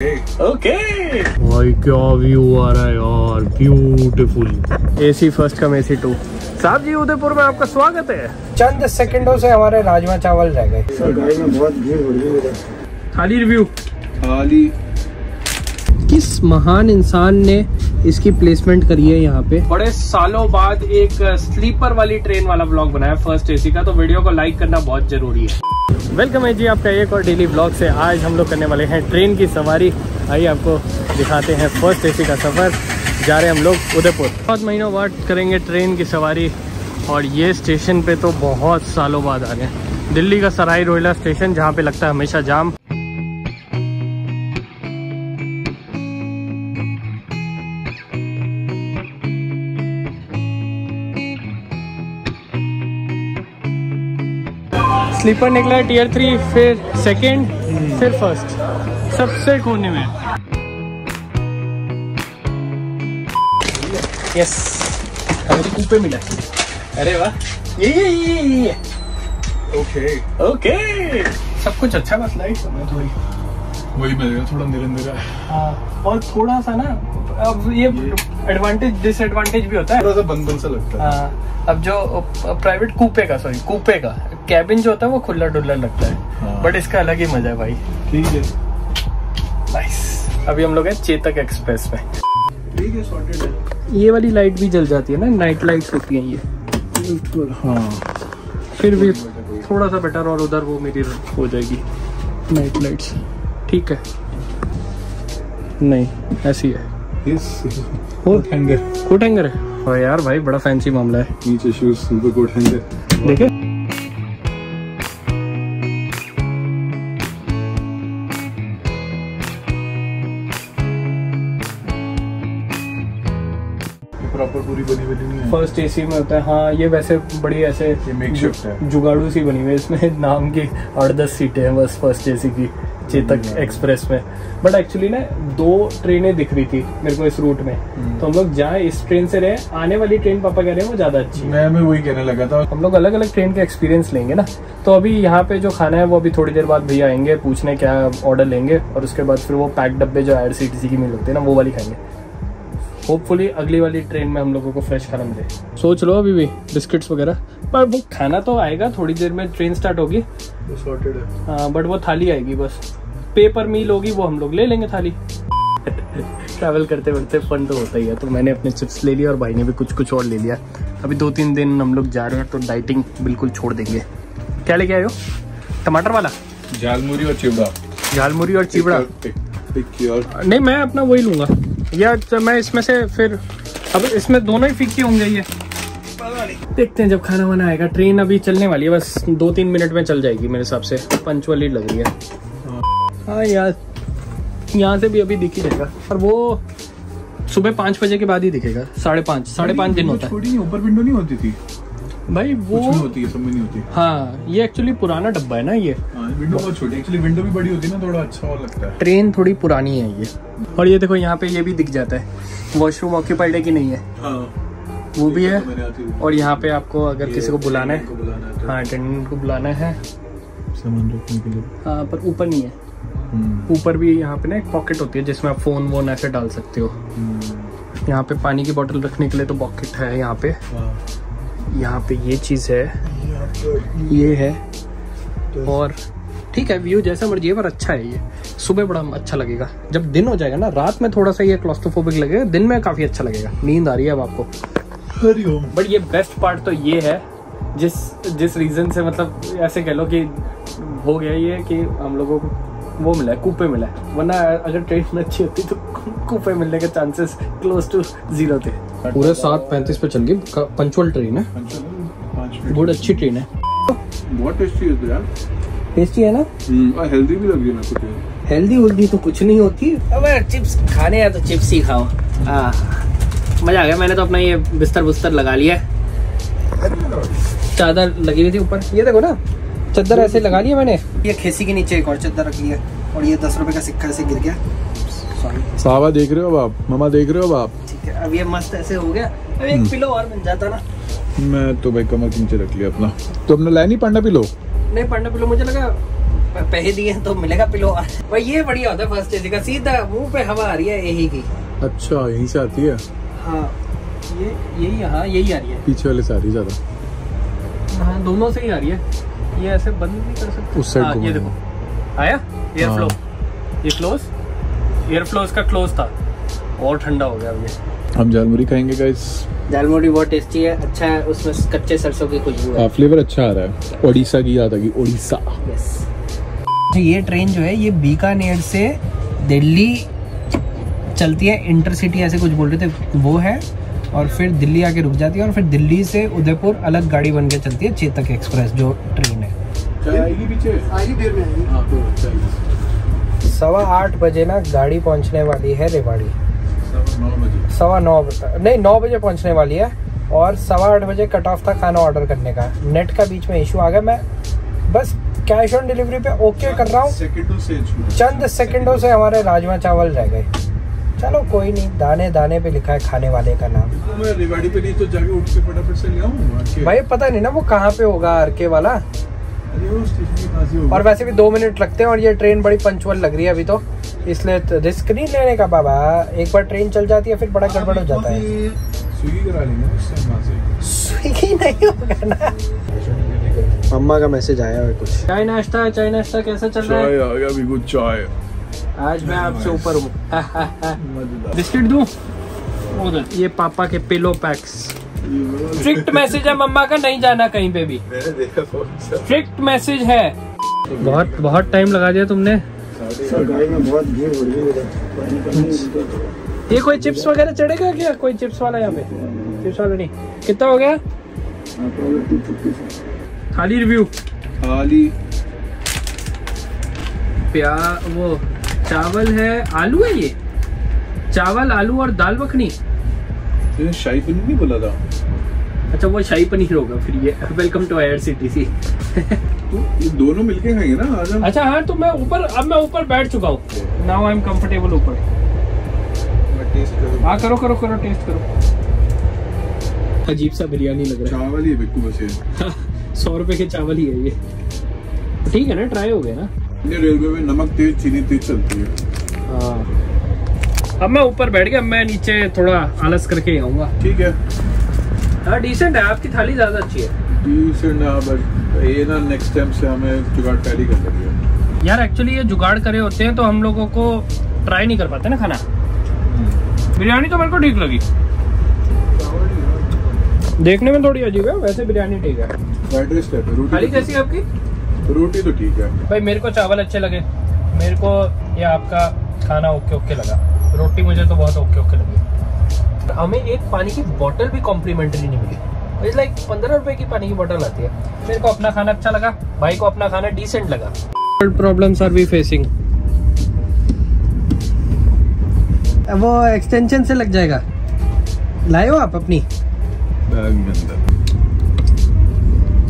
Okay भाई क्या view आ रहा है यार beautiful AC first cum AC two साहब जी उदयपुर में आपका स्वागत है। चंद सेकंडों से हमारे राजमा चावल रह गए। खाली रिव्यू खाली। किस महान इंसान ने इसकी प्लेसमेंट करी है यहाँ पे? बड़े सालों बाद एक स्लीपर वाली ट्रेन वाला ब्लॉग बनाया फ़र्स्ट एसी का तो वीडियो को लाइक करना बहुत ज़रूरी है। वेलकम है जी आपका एक और डेली ब्लॉग से आज हम लोग करने वाले हैं ट्रेन की सवारी। आइए आपको दिखाते हैं फ़र्स्ट एसी का सफ़र। जा रहे हैं हम लोग उदयपुर। बहुत महीनों बाद करेंगे ट्रेन की सवारी और ये स्टेशन पे तो बहुत सालों बाद आ गए दिल्ली का सराय रोहिला स्टेशन जहाँ पे लगता है हमेशा जाम। स्लीपर निकला है टीयर थ्री फिर सेकंड फिर फ़र्स्ट सबसे कोने में। यस हमें कूपे मिला। अरे वाह। ये ये ये ये ओके ओके सब कुछ अच्छा बस लाइट समय थोड़ी वही मिलेगा थोड़ा निरंतर हाँ। और थोड़ा सा ना अब ये एडवांटेज डिसएडवांटेज भी होता है। थोड़ा सा बंद बंद सा लगता है। हाँ, अब जो प्राइवेट कूपे का सॉरी कूपे का। कैबिन जो होता है वो खुला डुल्ला लगता है। हाँ। बट इसका अलग ही मज़ा है भाई। ठीक है। नाइस अभी हम लोग हैं चेतक एक्सप्रेस में ठीक है सॉर्टेड है। ये वाली लाइट भी जल जाती है ना नाइट लाइट्स होती हैं ये। हाँ। फिर भी थोड़ा सा बेटर और उधर वो मेरी हो जाएगी। नाइट लाइट्स ठीक है। नहीं ऐसी है। कोट हैंगर कोट हैंगर है? हाँ यार भाई बड़ा फैंसी मामला है। नीचे शूज़ सुपर कोट हैंगर देखे? फ़र्स्ट एसी में होता है। हाँ ये वैसे बड़ी ऐसे। जुगाड़ू सी बनी हुई है। इसमें नाम की आठ दस सीटें हैं बस फ़र्स्ट एसी की चेतक हम्म। एक्सप्रेस में। बट एक्चुअली ना दो ट्रेनें दिख रही थी मेरे को इस रूट में। हम्म। तो हम लोग जहाँ इस ट्रेन से रहे। आने वाली ट्रेन पापा कह रहे हैं वो ज़्यादा अच्छी मैं मैं वही कहने लगा था। हम लोग अलग अलग ट्रेन का एक्सपीरियंस लेंगे ना। तो अभी यहाँ पे जो खाना है वो अभी थोड़ी देर बाद भैया आएँगे पूछने क्या ऑर्डर लेंगे। और उसके बाद फिर वो पैक डब्बे जो आई सी की मिल होती है ना वो वाली खाएँगे। होपफुली अगली वाली ट्रेन में हम लोगों को फ्रेश खाना मिले। सोच लो अभी भी बिस्किट्स वगैरह। पर वो खाना तो आएगा थोड़ी देर में ट्रेन स्टार्ट होगी। है। हाँ बट वो थाली आएगी बस। पेपर मील होगी वो हम लोग ले लेंगे थाली। ट्रैवल करते करते फन तो होता ही है तो मैंने अपने चिप्स ले लिया और भाई ने भी कुछ कुछ और ले लिया। अभी दो तीन दिन हम लोग जा रहे हैं तो डाइटिंग बिल्कुल छोड़ देंगे। क्या लेके आए हो? टमाटर वाला? झालमुरी और चिवड़ा। झालमुरी और चिवड़ा। नहीं मैं अपना वही लूँगा। या तो मैं इसमें से फिर, अब इसमें दोनों ही फीके होंगे ये। देखते हैं जब खाना वाना आएगा। ट्रेन अभी चलने वाली है, बस दो तीन मिनट में चल जाएगी मेरे हिसाब से। पंचुअली लग रही है। हाँ यार, यहाँ से भी अभी दिख ही रहेगा और वो सुबह पाँच बजे के बाद ही दिखेगा। साढ़े पाँच साढ़े पाँच दिन होता है। ऊपर विंडो नहीं होती थी? भाई कुछ वो नहीं होती है में नहीं होती। हाँ ये एक्चुअली पुराना डब्बा है ना ये। हाँ विंडो बहुत छोटी एक्चुअली विंडो भी बड़ी होती है ना थोड़ा अच्छा और लगता है। ट्रेन थोड़ी पुरानी है ये। और ये देखो यहाँ पे ये भी दिख जाता है। वॉशरूम ऑक्यूपाइड है कि नहीं है? हाँ। वो भी है। मैंने और यहाँ पे आपको अगर किसी को बुलाना है है तो हाँ अटेंडेंट को बुलाना है। सामान रखने के लिए। हाँ पर ऊपर नहीं है। हम्म, ऊपर भी यहाँ पे ना एक पॉकेट होती है जिसमें आप फ़ोन वोन ऐसे डाल सकते हो। हम्म, यहाँ पे पानी की बोतल रखने के लिए तो पॉकेट है यहाँ पे। हाँ। यहाँ पे ये चीज़ है ये है और ठीक है व्यू जैसा मर्ज़ी है पर अच्छा है ये। सुबह बड़ा अच्छा लगेगा। जब दिन हो जाएगा ना रात में थोड़ा सा ये क्लॉस्ट्रोफोबिक लगेगा दिन में काफ़ी अच्छा लगेगा। नींद आ रही है अब आपको। हरिओम बट ये बेस्ट पार्ट तो ये है जिस जिस रीजन से मतलब ऐसे कह लो कि हो गया ये कि हम लोगों को वो मिला है कूपे मिला है। वरना अगर ट्रेन अच्छी होती तो कूपे मिलने के चांसेस क्लोज टू ज़ीरो थे। पूरे सात पैंतीस पे चल गई। पंचुअल ट्रेन है। गुड अच्छी ट्रेन है। बहुत टेस्टी है तो यार। टेस्टी है ना? हम्म, और हेल्दी भी लग है तो। हेल्दी वेल्दी तो कुछ नहीं होती। अबे चिप्स खाने हैं तो चिप्स ही खाओ। हाँ। मज़ा आ गया। मैंने तो अपना ये बिस्तर बुस्तर लगा लिया। चादर लगी हुई थी ऊपर। ये देखो ना चादर ऐसे लगा लिया मैंने? ये खेसी के नीचे एक और चद्दर रख लिया और ये दस रुपए का सिक्का ऐसे गिर गया। सॉरी सावा देख रहे हो अब आप? मामा देख रहे हो अब आप? ठीक है अब ये मस्त ऐसे हो गया। अब एक पिलो और बन जाता ना। मैं तो भाई कमर के नीचे रख लिया अपना। तो अपना लाइन ही पढ़ना भी लो नहीं पढ़ने पिलो मुझे लगा पैसे दिए तो मिलेगा पिलो भाई ये बढ़िया होता है फ़र्स्ट एसी का। सीधा मुँह पे हवा आ रही है यही की। अच्छा यहीं से आती है? हाँ ये यही हाँ यही आ रही है। पीछे वाले से आ रही ज़्यादा। हाँ दोनों से ही आ रही है। ये ऐसे बंद नहीं कर सकते? उस side हाँ, ये देखो। आया? एयर हाँ। फ्लो ये क्लोज एयर फ्लो इसका क्लोज था। और ठंडा हो गया अब ये हम झालमुरी खाएँगे गाइस दालमोटी बहुत टेस्टी है। अच्छा है उसमें कच्चे सरसों की खुशबू है। फ्लेवर अच्छा आ रहा है। ओडिशा की याद आ गई ओडिशा। यस ये ट्रेन जो है ये बीकानेर से दिल्ली चलती है। इंटरसिटी ऐसे कुछ बोल रहे थे वो है। और फिर दिल्ली आके रुक जाती है और फिर दिल्ली से उदयपुर अलग गाड़ी बन के चलती है चेतक एक्सप्रेस जो ट्रेन है। आएगी पीछे? आएगी देर में आएगी। हाँ तो चाहिए सवा आठ बजे ना गाड़ी पहुँचने वाली है रेवाड़ी। सवा नौ बजे। नहीं नौ बजे पहुँचने वाली है और सवा आठ बजे कट ऑफ़ था खाना ऑर्डर करने का। नेट का बीच में इशू आ गया। मैं बस कैश ऑन डिलीवरी पे ओके कर रहा हूँ। से चंद सेकंडों से हमारे राजमा चावल रह गए। चलो कोई नहीं दाने दाने पे लिखा है खाने वाले का नाम। तो मैं रेवाड़ी पे नहीं तो जाके उठ के फटाफट से ले आऊँ? भाई पता नहीं ना वो कहाँ पे होगा आरके वाला। ही। और वैसे भी दो मिनट लगते हैं और ये ट्रेन बड़ी पंचुअल लग रही है अभी तो। इसलिए तो रिस्क नहीं लेने का बाबा। एक बार ट्रेन चल जाती है फिर बड़ा गड़बड़ हो जाता है। स्विगी नहीं होगा ना। मम्मा का मैसेज आया है कुछ। चाय नाश्ता चाय नाश्ता कैसा चल रहा है? चाय आ गया भी कुछ चाय। आज मैं आपसे ऊपर हूँ। बिस्किट दूँ? ये पापा के पिलो पैक्स स्ट्रिक्ट मैसेज है मम्मा का नहीं जाना कहीं पे भी। मैंने देखा स्ट्रिक्ट मैसेज है। बहुत बहुत टाइम लगा दिया तुमने। गाड़ी में बहुत भीड़ रही ये कोई चिप्स वगैरह चढ़ेगा क्या? कोई चिप्स वाला यहाँ पे? चिप्स वाला नहीं। कितना हो गया? खाली रिव्यू खाली। प्या वो चावल है आलू है ये? चावल आलू और दाल मखनी शाही पनीर नहीं बोला था? अच्छा वो शाही पनीर होगा फिर ये। वेलकम टू आयर सिटी सी तो ये दोनों मिलके खाएँगे ना आज हम? अच्छा हाँ तो मैं ऊपर अब मैं ऊपर बैठ चुका हूँ। नाउ आई एम कंफर्टेबल ऊपर हाँ करो करो करो टेस्ट करो। अजीब सा बिरयानी लग रहा चावल ही है बिक्कू बस ये। सौ रुपए के चावल ही है ये। ठीक है ना ट्राई हो गया ना? ये रेलवे में नमक तेज चीनी तेज चलती है। हाँ। अब मैं ऊपर बैठ गया मैं नीचे थोड़ा आलस करके ही आऊँगा। ठीक है। हाँ डिसेंट है आपकी थाली ज़्यादा अच्छी है। डिसेंट हाँ बस ये ना नेक्स्ट टाइम से हमें जुगाड़ टैली कर लेंगे यार एक्चुअली ये जुगाड़ करे होते हैं तो हम लोगों को ट्राई नहीं कर पाते ना खाना। बिरयानी तो मेरे को ठीक लगी। देखने में थोड़ी अजीब है वैसे बिरयानी ठीक है। फ्राइड राइस टाइप रोटी थाली तो कैसी है आपकी? ठीक- रोटी तो ठीक है। भाई मेरे को चावल अच्छे लगे। मेरे को ये आपका खाना ओके ओके लगा। रोटी मुझे तो बहुत ओके ओके लगी। हमें एक पानी की बोतल भी कॉम्प्लीमेंट्री नहीं मिली। इट्स लाइक पंद्रह रुपए की पानी की बोतल आती है। मेरे को अपना खाना अच्छा लगा भाई को अपना खाना डिसेंट लगा। प्रॉब्लम्स आर वी फेसिंग वो एक्सटेंशन से लग जाएगा। लाए हो आप अपनी? बैग में अंदर।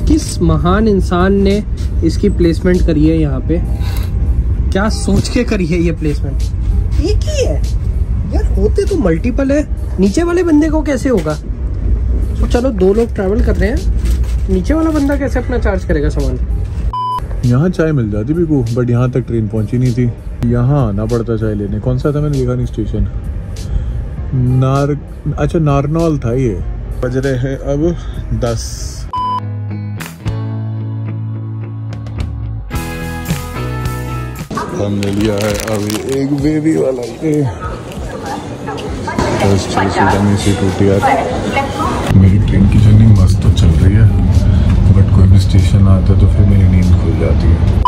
किस महान इंसान ने इसकी प्लेसमेंट करी है यहाँ पे? क्या सोच के करी है ये प्लेसमेंट एक ही है। यार होते तो मल्टीपल है। नीचे वाले बंदे को कैसे होगा? तो चलो, दो लोग ट्रैवल कर रहे हैं। नीचे वाला बंदा कैसे अपना चार्ज करेगा सामान? यहाँ चाय मिल जाती भी को बट यहाँ तक ट्रेन पहुँची नहीं थी। यहाँ आना पड़ता चाय लेने। कौन सा था मैंने देखा नहीं स्टेशन नार अच्छा नारनौल था ये। बज रहे हैं अब दस। हमने लिया है अभी एक बेबी वाला बस चलो सीट में सीट होती यार मेरी ट्रेन की जर्नी मस्त तो चल रही है बट कोई भी स्टेशन आता है तो फिर मेरी नींद खुल जाती है।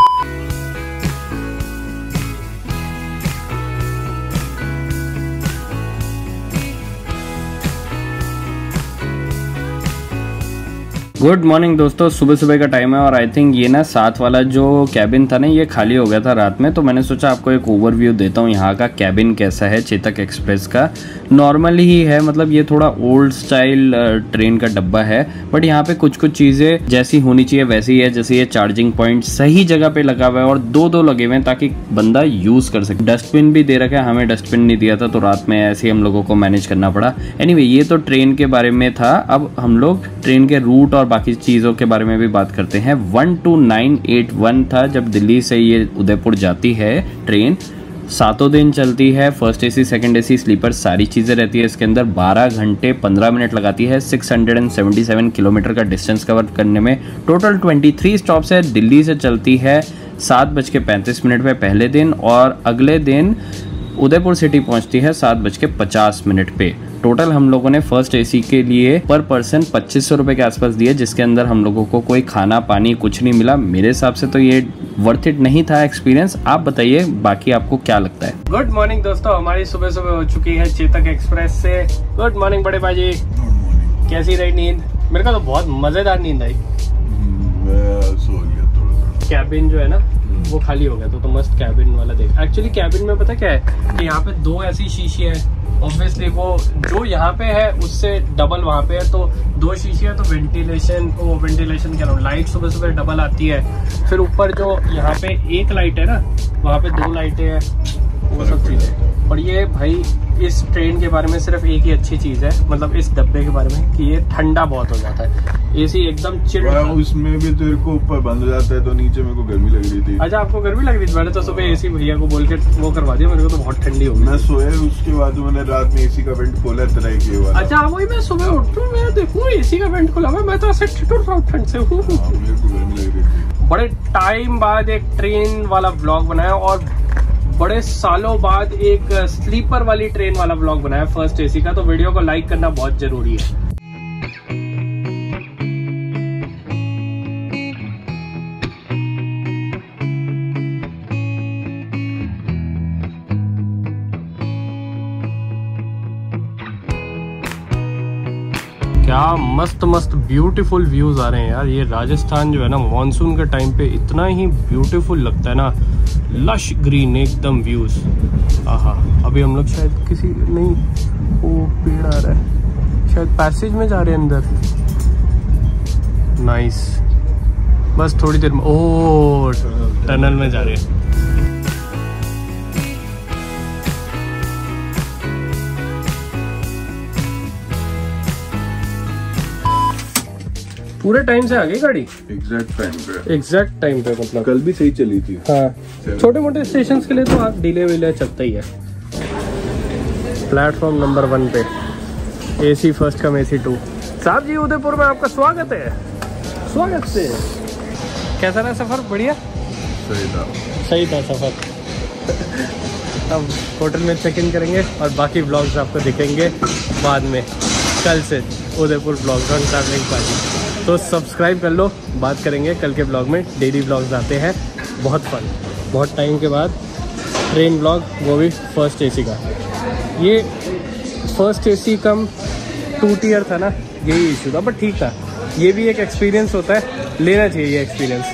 गुड मॉर्निंग दोस्तों। सुबह सुबह का टाइम है और आई थिंक ये ना साथ वाला जो कैबिन था ना, ये खाली हो गया था रात में। तो मैंने सोचा आपको एक ओवरव्यू देता हूँ यहाँ का कैबिन कैसा है, चेतक एक्सप्रेस का। नॉर्मली ही है मतलब ये थोड़ा ओल्ड स्टाइल ट्रेन का डब्बा है। बट यहाँ पे कुछ कुछ चीज़ें जैसी होनी चाहिए, वैसी है, जैसे ये चार्जिंग पॉइंट सही जगह पे लगा हुआ है और दो दो लगे हुए हैं ताकि बंदा यूज़ कर सके। डस्टबिन भी दे रखा है, हमें डस्टबिन नहीं दिया था तो रात में ऐसे ही हम लोगों को मैनेज करना पड़ा। एनीवे ये तो ट्रेन के बारे में था। अब हम लोग ट्रेन के रूट और बाकी चीज़ों के बारे में भी बात करते हैं। One two nine eight one था जब दिल्ली से ये उदयपुर जाती है ट्रेन। सातों दिन चलती है first AC second AC sleeper सारी चीज़ें रहती है इसके अंदर। 12 घंटे 15 मिनट लगाती है 677 किलोमीटर का डिस्टेंस कवर करने में। टोटल 23 स्टॉप्स है, दिल्ली से चलती है सात बज के पैंतीस मिनट में पहले दिन और अगले दिन उदयपुर सिटी पहुँचती है सात बज के पचास मिनट पे। टोटल हम लोगों ने फ़र्स्ट एसी के लिए पर पर्सन पच्चीस सौ रुपए के आसपास दिए जिसके अंदर हम लोगों को कोई खाना पानी कुछ नहीं मिला। मेरे हिसाब से तो ये वर्थ इट नहीं था एक्सपीरियंस आप बताइए बाकी आपको क्या लगता है? गुड मॉर्निंग दोस्तों हमारी सुबह सुबह हो चुकी है चेतक एक्सप्रेस से। गुड मॉर्निंग बड़े भाजी कैसी रही नींद? मेरे को तो बहुत मज़ेदार नींद आई। कैबिन जो है ना वो खाली हो गया तो, तो मस्त कैबिन वाला देख। एक्चुअली कैबिन में पता क्या है कि यहाँ पे दो ऐसी शीशी है ऑब्वियसली वो जो यहाँ पे है, उससे डबल वहाँ पे है तो दो शीशे हैं तो वेंटिलेशन वो वेंटिलेशन क्या लाइट सुबह सुबह डबल आती है। फिर ऊपर जो यहाँ पे एक लाइट है ना, वहाँ पे दो लाइटें हैं, वो सब चीज़ें। और ये भाई इस ट्रेन के बारे में सिर्फ़ एक ही अच्छी चीज़ है मतलब इस डब्बे के बारे में कि ये ठंडा बहुत हो जाता है। एसी एकदम चिल उसमें भी तेरे को ऊपर बंद हो जाता है तो नीचे मेरे को गर्मी लग रही थी। अच्छा आपको गर्मी लग रही थी? मैंने तो सुबह एसी भैया को बोल के वो करवा दिया मेरे को तो बहुत ठंडी हो गई मैं सोया उसके बाद मैंने रात में एसी का वेंट खोला तरह के अच्छा वही मैं सुबह उठती हूँ मैं देखूँ एसी का वेंट खुला हुआ मैं तो ऐसे ठिठुर रहा हूँ ठंड से। हूँ हाँ, बड़े टाइम बाद एक ट्रेन वाला ब्लॉग बनाया और बड़े सालों बाद एक स्लीपर वाली ट्रेन वाला ब्लॉग बनाया फ़र्स्ट एसी का तो वीडियो को लाइक करना बहुत ज़रूरी है। क्या मस्त मस्त ब्यूटीफुल व्यूज़ आ रहे हैं यार। ये राजस्थान जो है ना मानसून के टाइम पे इतना ही ब्यूटीफुल लगता है ना। लश ग्रीन एकदम व्यूज़ आहा, अभी हम लोग शायद किसी, नहीं, वो पेड़ आ रहा है। शायद पैसेज में जा रहे हैं अंदर। नाइस बस थोड़ी देर में, ओ टनल में जा रहे हैं। पूरे टाइम से आ गई गाड़ी? एग्जैक्ट टाइम पे। एग्जैक्ट टाइम पे मतलब। कल भी सही चली थी। हाँ। छोटे मोटे स्टेशन के लिए तो आप डिले विले चलता ही है। प्लेटफॉर्म नंबर वन पे। AC first cum AC two साहब जी उदयपुर में आपका स्वागत है। स्वागत से। कैसा रहा सफ़र? बढ़िया? सही था। सही था सफ़र। अब होटल में चेक इन करेंगे और बाकी ब्लॉग्स आपको दिखेंगे बाद में। कल से Udaipur blog on travelling party तो सब्सक्राइब कर लो। बात करेंगे कल के ब्लॉग में। डेली ब्लॉग्स आते हैं। बहुत फन बहुत टाइम के बाद ट्रेन ब्लॉग वो भी फ़र्स्ट एसी का। ये first AC cum two tier था ना, यही इशू था बट ठीक था। ये भी एक एक्सपीरियंस होता है। लेना चाहिए ये एक्सपीरियंस